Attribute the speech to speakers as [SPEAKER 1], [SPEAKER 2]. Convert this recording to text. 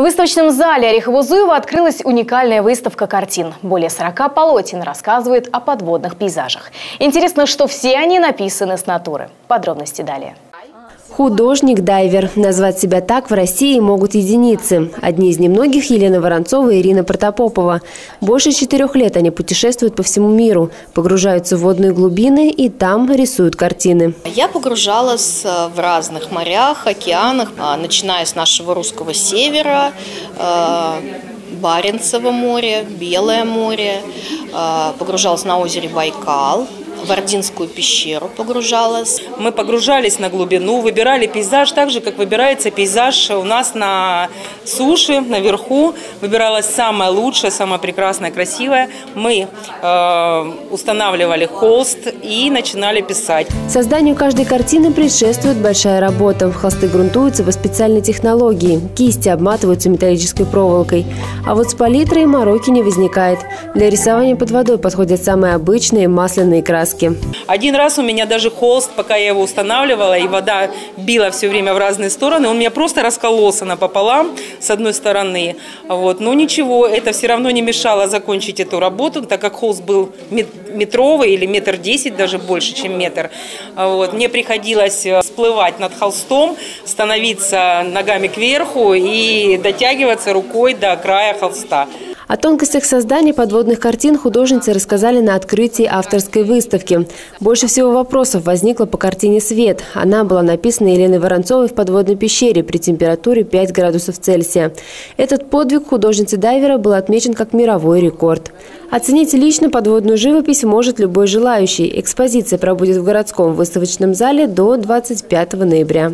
[SPEAKER 1] В выставочном зале Орехово-Зуева открылась уникальная выставка картин. Более 40 полотен рассказывают о подводных пейзажах. Интересно, что все они написаны с натуры. Подробности далее.
[SPEAKER 2] Художник-дайвер. Назвать себя так в России могут единицы. Одни из немногих – Елена Воронцова и Ирина Протопопова. Больше четырех лет они путешествуют по всему миру, погружаются в водные глубины и там рисуют картины.
[SPEAKER 3] Я погружалась э, в разных морях, океанах, а, начиная с нашего русского севера, э, Баренцево море, Белое море, э, погружалась на озере Байкал – в Ординскую пещеру погружалась.
[SPEAKER 4] Мы погружались на глубину, выбирали пейзаж так же, как выбирается пейзаж у нас на суше, наверху. Выбиралась самая лучшая, самая прекрасная, красивая. Мы э, устанавливали холст и начинали писать.
[SPEAKER 2] Созданию каждой картины предшествует большая работа. Холсты грунтуются по специальной технологии. Кисти обматываются металлической проволокой. А вот с палитрой мороки не возникает. Для рисования под водой подходят самые обычные масляные краски краски.
[SPEAKER 4] Один раз у меня даже холст, пока я его устанавливала, и вода била все время в разные стороны, он меня просто раскололся напополам с одной стороны. Вот. Но ничего, это все равно не мешало закончить эту работу, так как холст был метровый или метр десять, даже больше, чем метр. Вот. Мне приходилось э, всплывать над холстом, становиться ногами кверху и дотягиваться рукой до края холста.
[SPEAKER 2] О тонкостях создания подводных картин художницы рассказали на открытии авторской выставки. Больше всего вопросов возникло по картине «Свет». Она была написана Еленой Воронцовой в подводной пещере при температуре 5 градусов Цельсия. Этот подвиг художницы-дайвера был отмечен как мировой рекорд. Оценить лично подводную живопись может любой желающий. Экспозиция пробудет в городском выставочном зале до 25 ноября.